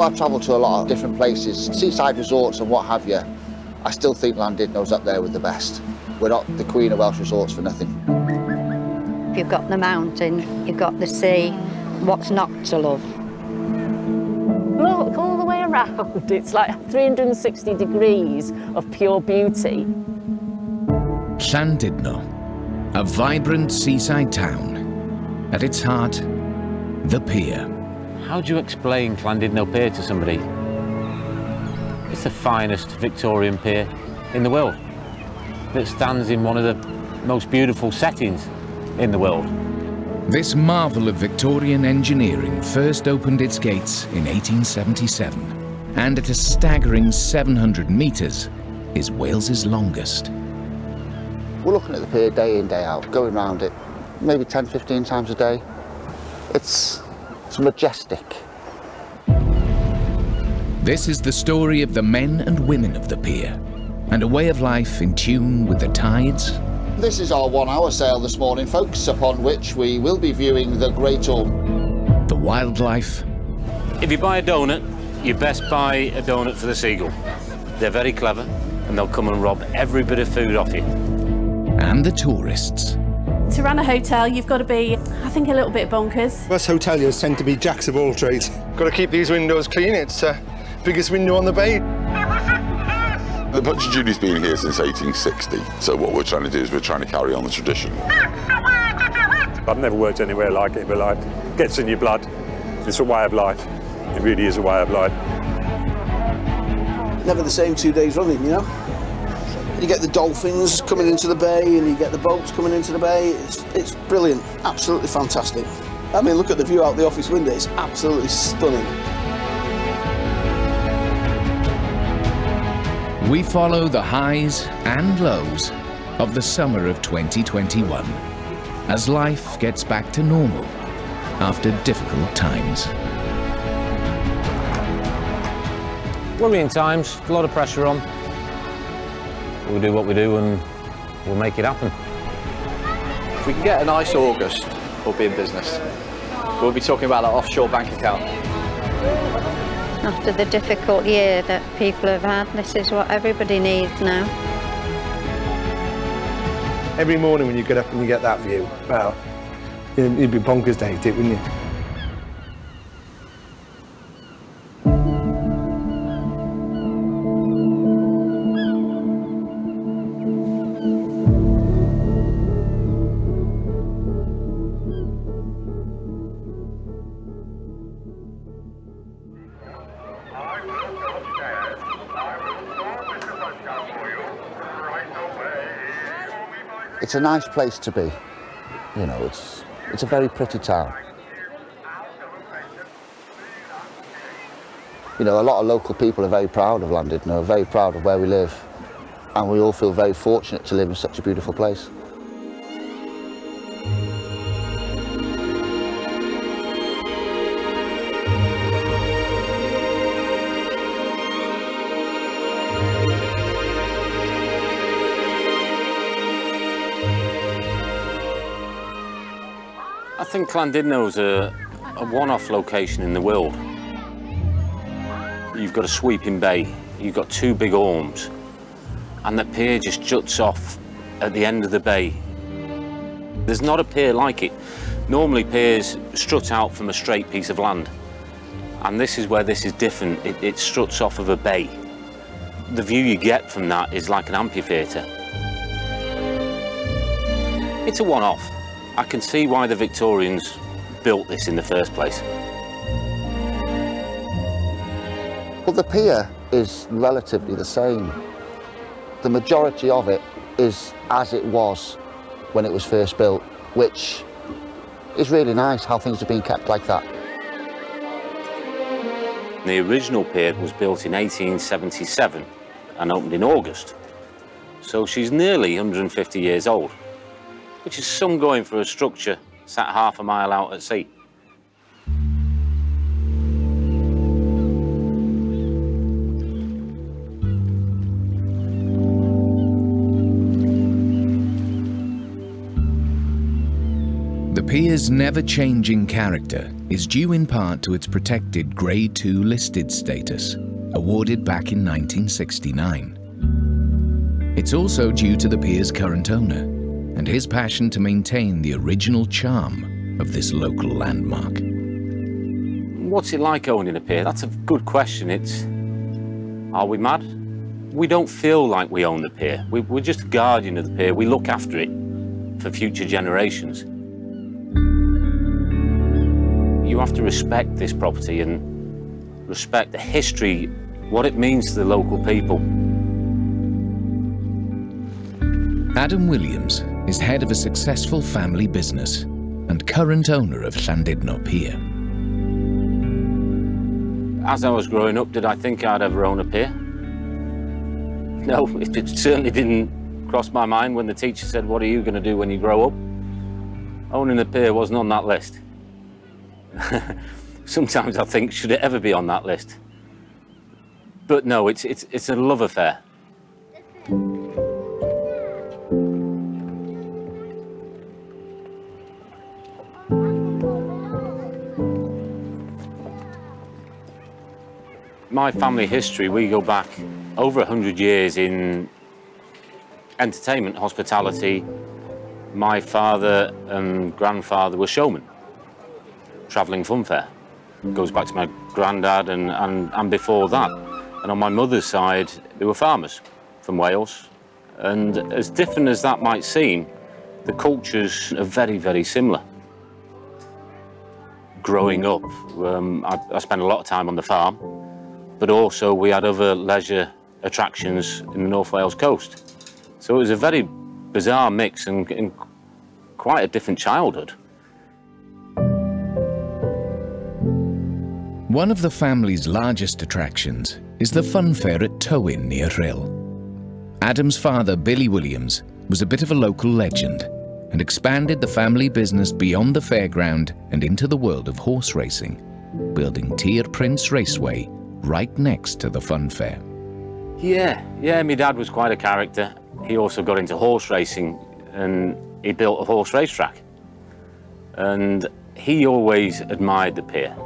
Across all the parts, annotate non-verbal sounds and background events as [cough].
I've travelled to a lot of different places, seaside resorts and what have you. I still think Llandudno's up there with the best. We're not the queen of Welsh resorts for nothing. You've got the mountain, you've got the sea. What's not to love? Look all the way around. [laughs] It's like 360 degrees of pure beauty. Llandudno, a vibrant seaside town. At its heart, the pier. How do you explain Llandudno Pier to somebody? It's the finest Victorian pier in the world that stands in one of the most beautiful settings in the world. This marvel of Victorian engineering first opened its gates in 1877 and at a staggering 700 metres is Wales's longest. We're looking at the pier day in, day out, going round it maybe 10, 15 times a day. It's, it's majestic. This is the story of the men and women of the pier and a way of life in tune with the tides. This is our one hour sail this morning, folks, upon which we will be viewing the Great Orme. The wildlife. If you buy a donut, you best buy a donut for the seagull. They're very clever and they'll come and rob every bit of food off you. And the tourists. To run a hotel, you've got to be, I think, a little bit bonkers. Us hoteliers tend to be jacks of all trades. Got to keep these windows clean. It's the uh, biggest window on the bay. The Punch and Judy's been here since 1860, so what we're trying to do is we're trying to carry on the tradition. I've never worked anywhere like it, but like, it gets in your blood. It's a way of life. It really is a way of life. Never the same two days running, you know? You get the dolphins coming into the bay and you get the boats coming into the bay. It's, it's brilliant, absolutely fantastic. I mean, look at the view out the office window, it's absolutely stunning. We follow the highs and lows of the summer of 2021 as life gets back to normal after difficult times. Worrying times, a lot of pressure on. We'll do what we do and we'll make it happen. If we can get a nice August, we'll be in business. We'll be talking about that offshore bank account. After the difficult year that people have had, this is what everybody needs now. Every morning when you get up and you get that view, well, you'd be bonkers to hate it, wouldn't you? It's a nice place to be. You know, it's, it's a very pretty town. You know, a lot of local people are very proud of Llandudno, very proud of where we live. And we all feel very fortunate to live in such a beautiful place. Think Llandudno's a, a one-off location in the world. You've got a sweeping bay, you've got two big ormes, and the pier just juts off at the end of the bay. There's not a pier like it. Normally piers strut out from a straight piece of land, and this is where this is different. It, it struts off of a bay. The view you get from that is like an amphitheatre. It's a one-off. I can see why the Victorians built this in the first place. Well, the pier is relatively the same. The majority of it is as it was when it was first built, which is really nice how things have been kept like that. The original pier was built in 1877 and opened in August. So she's nearly 150 years old, which is some going for a structure sat half a mile out at sea. The pier's never-changing character is due in part to its protected Grade 2 listed status, awarded back in 1969. It's also due to the pier's current owner and his passion to maintain the original charm of this local landmark. What's it like owning a pier? That's a good question. It's, are we mad? We don't feel like we own the pier. We, we're just a guardian of the pier. We look after it for future generations. You have to respect this property and respect the history, what it means to the local people. Adam Williams is head of a successful family business and current owner of Llandudno Pier. As I was growing up, did I think I'd ever own a pier? No, [laughs] it certainly didn't cross my mind when the teacher said, what are you going to do when you grow up? Owning a pier wasn't on that list. [laughs] Sometimes I think, should it ever be on that list? But no, it's, it's, it's a love affair. My family history, we go back over 100 years in entertainment, hospitality. My father and grandfather were showmen, travelling funfair. Goes back to my granddad and, and, and before that. And on my mother's side, they were farmers from Wales. And as different as that might seem, the cultures are very, very similar. Growing up, um, I, I spent a lot of time on the farm, but also we had other leisure attractions in the North Wales coast. So it was a very bizarre mix and, and quite a different childhood. One of the family's largest attractions is the fun fair at Tywyn near Rhyl. Adam's father, Billy Williams, was a bit of a local legend and expanded the family business beyond the fairground and into the world of horse racing, building Tir Prince Raceway right next to the fun fair. Yeah, yeah, my dad was quite a character. He also got into horse racing and he built a horse racetrack. And he always admired the pier.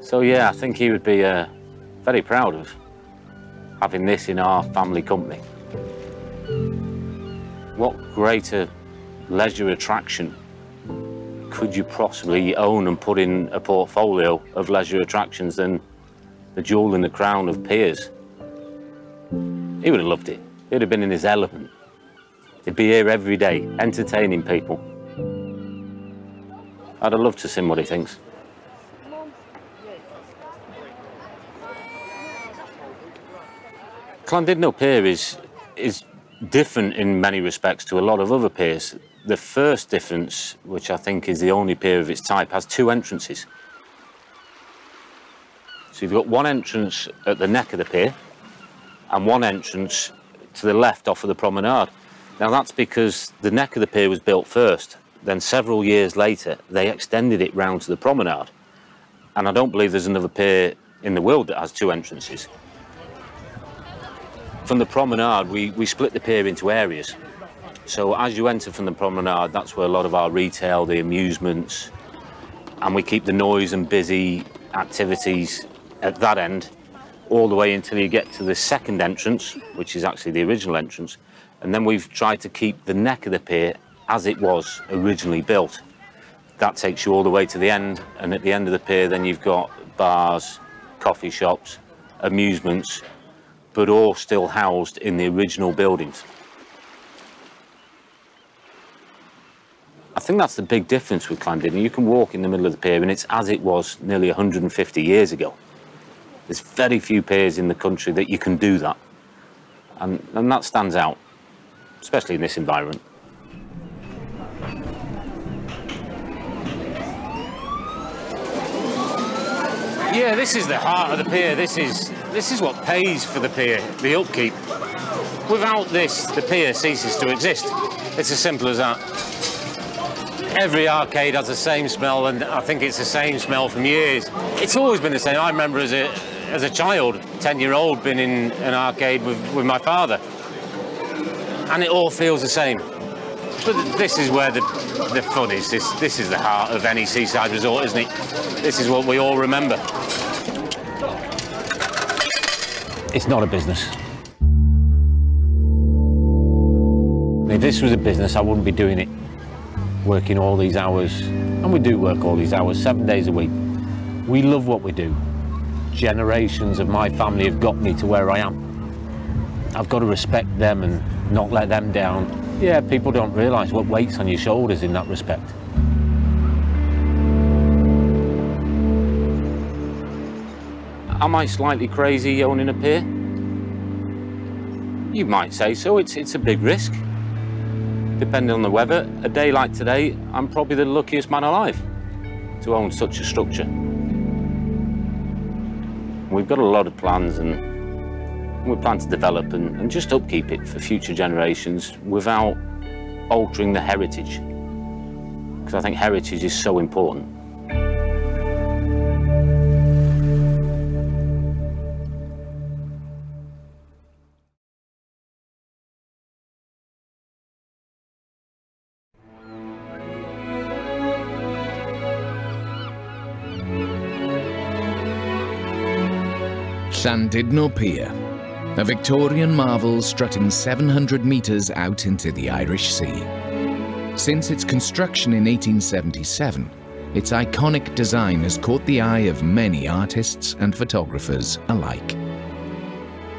So yeah, I think he would be uh, very proud of having this in our family company. What greater leisure attraction could you possibly own and put in a portfolio of leisure attractions than the jewel in the crown of piers? He would have loved it. He'd have been in his element. He'd be here every day, entertaining people. I'd have loved to see what he thinks. Llandudno Pier is, is different in many respects to a lot of other piers. The first difference, which I think is the only pier of its type, has two entrances. So you've got one entrance at the neck of the pier and one entrance to the left off of the promenade. Now that's because the neck of the pier was built first. Then several years later, they extended it round to the promenade. And I don't believe there's another pier in the world that has two entrances. From the promenade, we, we split the pier into areas. So as you enter from the promenade, that's where a lot of our retail, the amusements, and we keep the noise and busy activities at that end all the way until you get to the second entrance, which is actually the original entrance. And then we've tried to keep the neck of the pier as it was originally built. That takes you all the way to the end, and at the end of the pier, then you've got bars, coffee shops, amusements, but all still housed in the original buildings. I think that's the big difference with Llandudno. You can walk in the middle of the pier and it's as it was nearly 150 years ago. There's very few piers in the country that you can do that. And, and that stands out, especially in this environment. Yeah, this is the heart of the pier. This is this is what pays for the pier, the upkeep. Without this, the pier ceases to exist. It's as simple as that. Every arcade has the same smell, and I think it's the same smell from years. It's always been the same. I remember as a as a child, 10-year-old, been in an arcade with, with my father, and it all feels the same. But this is where the the fun is this. This is the heart of any seaside resort, isn't it? This is what we all remember. It's not a business. If this was a business, I wouldn't be doing it. Working all these hours, and we do work all these hours, seven days a week. We love what we do. Generations of my family have got me to where I am. I've got to respect them and not let them down. Yeah, people don't realise what weight's on your shoulders in that respect. Am I slightly crazy owning a pier? You might say so. It's, it's a big risk. Depending on the weather, a day like today, I'm probably the luckiest man alive to own such a structure. We've got a lot of plans and we plan to develop and, and just upkeep it for future generations without altering the heritage. Because I think heritage is so important. Llandudno Pier, a Victorian marvel strutting 700 metres out into the Irish Sea. Since its construction in 1877, its iconic design has caught the eye of many artists and photographers alike.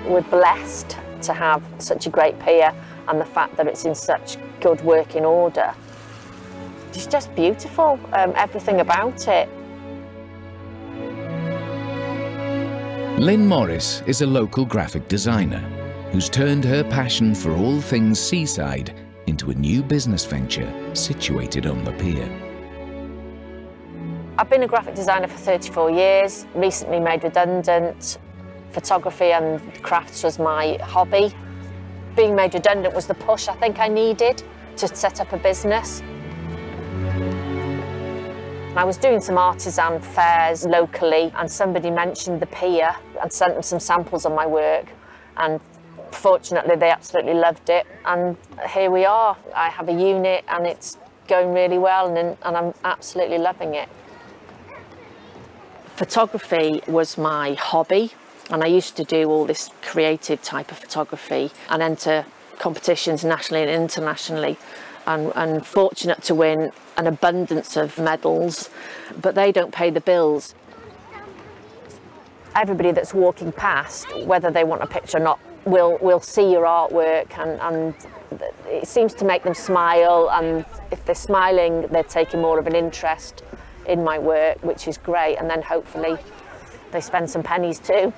We're blessed to have such a great pier and the fact that it's in such good working order. It's just beautiful, um, everything about it. Lynn Morris is a local graphic designer who's turned her passion for all things seaside into a new business venture situated on the pier. I've been a graphic designer for 34 years, recently made redundant. Photography and crafts was my hobby. Being made redundant was the push I think I needed to set up a business. I was doing some artisan fairs locally and somebody mentioned the pier and sent them some samples of my work and fortunately they absolutely loved it and here we are. I have a unit and it's going really well and, and I'm absolutely loving it. Photography was my hobby and I used to do all this creative type of photography and enter competitions nationally and internationally and, and fortunate to win an abundance of medals, but they don't pay the bills. Everybody that's walking past, whether they want a picture or not, will, will see your artwork and, and it seems to make them smile and if they're smiling, they're taking more of an interest in my work, which is great, and then hopefully they spend some pennies too.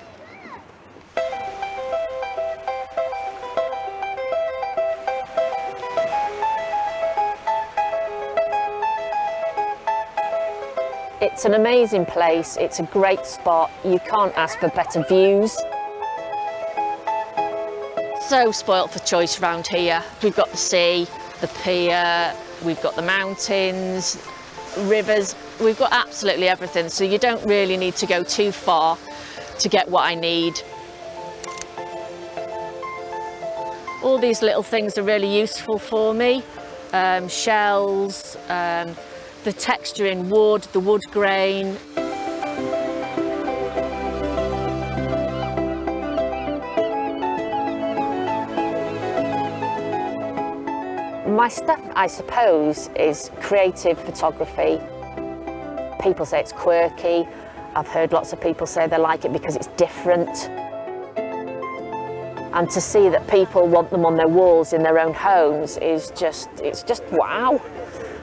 It's an amazing place, it's a great spot, you can't ask for better views. So spoilt for choice around here. We've got the sea, the pier, we've got the mountains, rivers, we've got absolutely everything, so you don't really need to go too far to get what I need. All these little things are really useful for me. Um, shells, um, the texture in wood, the wood grain. My stuff, I suppose, is creative photography. People say it's quirky. I've heard lots of people say they like it because it's different. And to see that people want them on their walls in their own homes is just, it's just wow.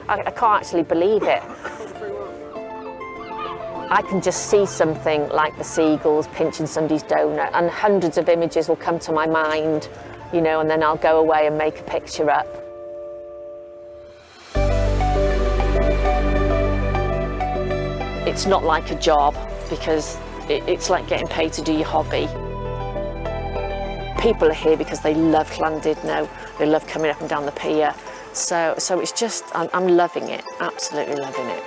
I, I can't actually believe it. I can just see something like the seagulls pinching somebody's donut and hundreds of images will come to my mind, you know, and then I'll go away and make a picture up. It's not like a job because it, it's like getting paid to do your hobby. People are here because they love Llandudno, they love coming up and down the pier, so, so it's just, I'm, I'm loving it, absolutely loving it.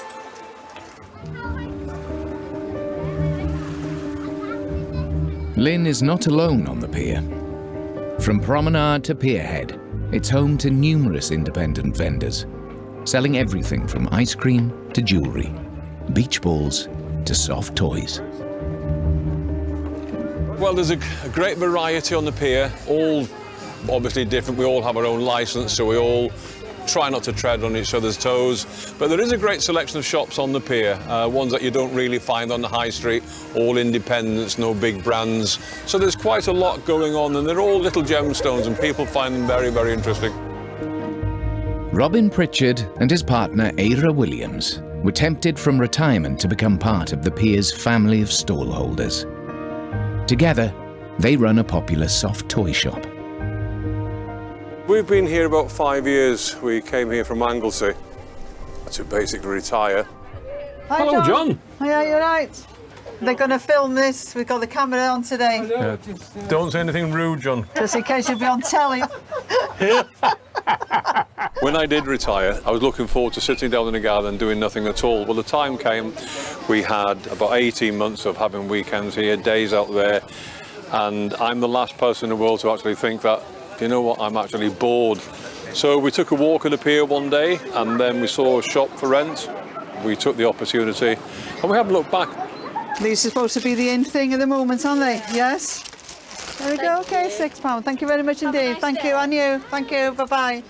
Lynn is not alone on the pier. From promenade to pierhead, it's home to numerous independent vendors. selling everything from ice cream to jewellery, beach balls to soft toys. Well, there's a, a great variety on the pier, all obviously different. We all have our own license, so we all try not to tread on each other's toes. But there is a great selection of shops on the pier, uh, ones that you don't really find on the high street, all independents, no big brands. So there's quite a lot going on, and they're all little gemstones, and people find them very, very interesting. Robin Pritchard and his partner Eira Williams were tempted from retirement to become part of the pier's family of stallholders. Together, they run a popular soft toy shop. We've been here about five years. We came here from Anglesey to basically retire. Hi, Hello, John. Yeah, you're right. They're going to film this. We've got the camera on today. Yeah, don't say anything rude, John. Just in case you'll be on telly. [laughs] When I did retire, I was looking forward to sitting down in a garden and doing nothing at all. Well, the time came, we had about 18 months of having weekends here, days out there, and I'm the last person in the world to actually think that you know what, I'm actually bored. So we took a walk at the pier one day and then we saw a shop for rent. We took the opportunity and we haven't looked back. These are supposed to be the in thing at the moment, aren't they? Yes? There we go. Okay, six pound. Thank you very much indeed. nice Thank day. you, and you. Thank you. Bye-bye.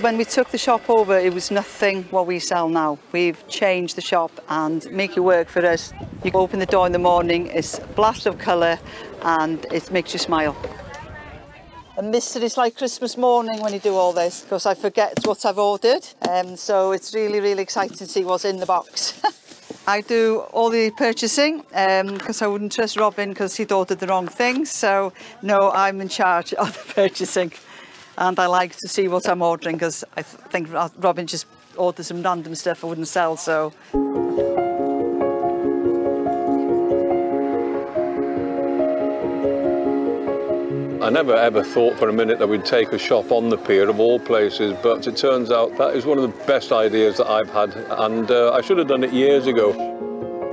When we took the shop over, it was nothing what we sell now. We've changed the shop and make it work for us. You open the door in the morning, it's a blast of colour and it makes you smile. A mystery is like Christmas morning when you do all this because I forget what I've ordered. Um, so it's really, really exciting to see what's in the box. [laughs] I do all the purchasing because I wouldn't trust Robin because he'd ordered the wrong things. So no, I'm in charge of the [laughs] purchasing. And I like to see what I'm ordering because I th- think Robin just ordered some random stuff I wouldn't sell. So I never ever thought for a minute that we'd take a shop on the pier of all places, but it turns out that is one of the best ideas that I've had, and uh, I should have done it years ago.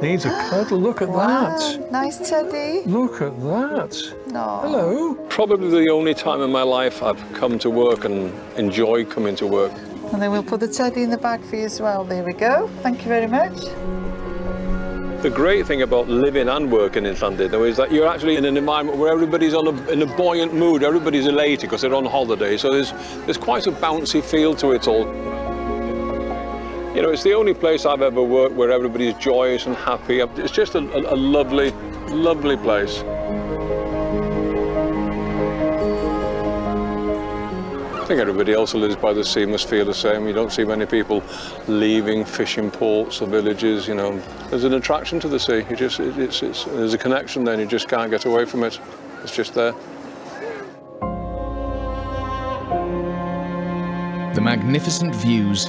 Needs a cuddle. Look at that. nice teddy. Look at that. No. Hello. Probably the only time in my life I've come to work and enjoy coming to work. And then we'll put the teddy in the bag for you as well. There we go. Thank you very much. The great thing about living and working in Llandudno is that you're actually in an environment where everybody's on a, in a buoyant mood, everybody's elated because they're on holiday, so there's, there's quite a bouncy feel to it all. You know, it's the only place I've ever worked where everybody's joyous and happy. It's just a, a, a lovely, lovely place. I think everybody else who lives by the sea must feel the same. You don't see many people leaving fishing ports or villages, you know. There's an attraction to the sea. You just, it, it's, it's, there's a connection there and you just can't get away from it. It's just there. The magnificent views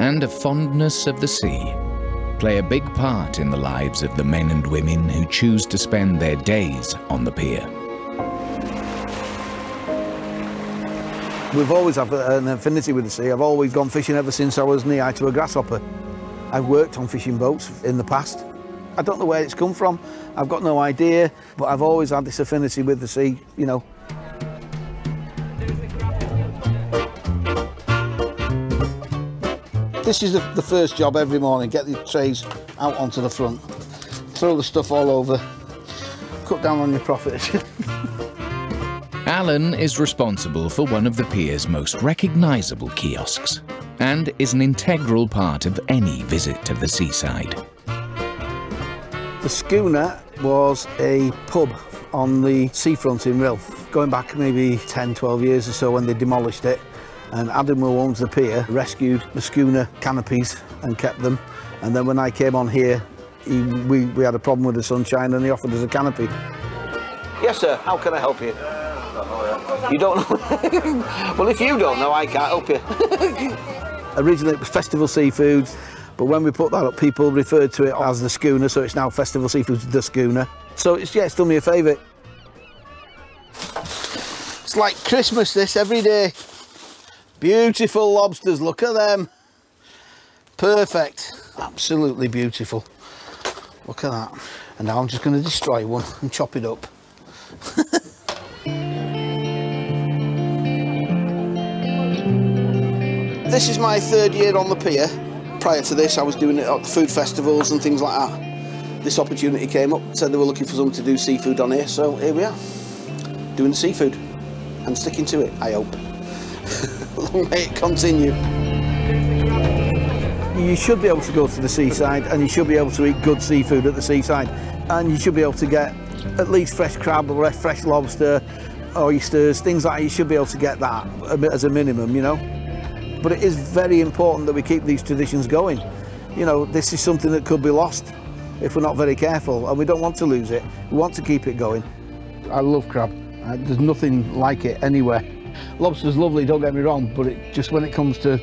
and a fondness of the sea play a big part in the lives of the men and women who choose to spend their days on the pier. We've always had an affinity with the sea. I've always gone fishing ever since I was knee-high to a grasshopper. I've worked on fishing boats in the past. I don't know where it's come from. I've got no idea, but I've always had this affinity with the sea, you know. This is the, the first job every morning. Get the trays out onto the front, throw the stuff all over, cut down on your profit. [laughs] Alan is responsible for one of the pier's most recognisable kiosks and is an integral part of any visit to the seaside. The schooner was a pub on the seafront in Rhyl, going back maybe 10, 12 years or so when they demolished it. And Adam, who owns the pier, rescued the schooner canopies and kept them. And then when I came on here, he, we, we had a problem with the sunshine and he offered us a canopy. Yes, sir. How can I help you? You don't know? [laughs] well, if you don't know, I can't help you. [laughs] Originally, it was Festival Seafoods, but when we put that up, people referred to it as the schooner, so it's now Festival Seafoods, the schooner. So it's, yeah, it's done me a favour. It's like Christmas, this, every day. Beautiful lobsters, look at them. Perfect, absolutely beautiful. Look at that. And now I'm just going to destroy one and chop it up. [laughs] This is my third year on the pier. Prior to this, I was doing it at food festivals and things like that. This opportunity came up, said they were looking for someone to do seafood on here, so here we are, doing seafood and sticking to it, I hope. [laughs] Long may it continue. You should be able to go to the seaside and you should be able to eat good seafood at the seaside and you should be able to get at least fresh crab or fresh lobster, oysters, things like that. You should be able to get that as a minimum, you know. But it is very important that we keep these traditions going. You know, this is something that could be lost if we're not very careful and we don't want to lose it. We want to keep it going. I love crab. Uh, there's nothing like it anywhere. Lobster's lovely, don't get me wrong, but it, just when it comes to,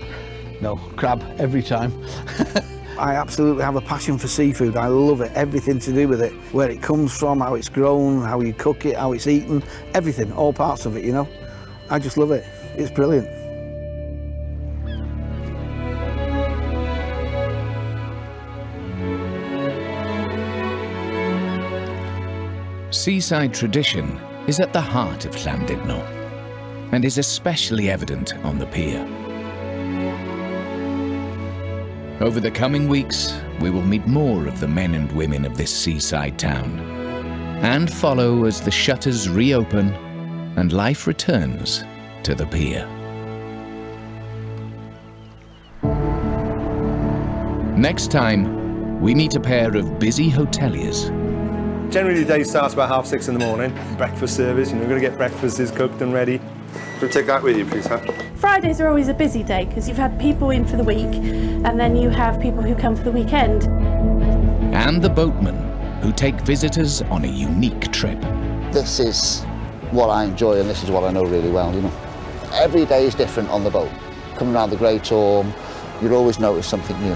no, crab every time. [laughs] I absolutely have a passion for seafood. I love it, everything to do with it. Where it comes from, how it's grown, how you cook it, how it's eaten, everything, all parts of it, you know. I just love it. It's brilliant. Seaside tradition is at the heart of Llandudno and is especially evident on the pier. Over the coming weeks, we will meet more of the men and women of this seaside town and follow as the shutters reopen and life returns to the pier. Next time, we meet a pair of busy hoteliers Generally, the day starts about half six in the morning. Breakfast service, you know, we're going to get breakfasts cooked and ready. Can take that with you, please, huh? Fridays are always a busy day because you've had people in for the week and then you have people who come for the weekend. And the boatmen who take visitors on a unique trip. This is what I enjoy and this is what I know really well, you know. Every day is different on the boat. Coming around the Great Orme, you'll always notice something new.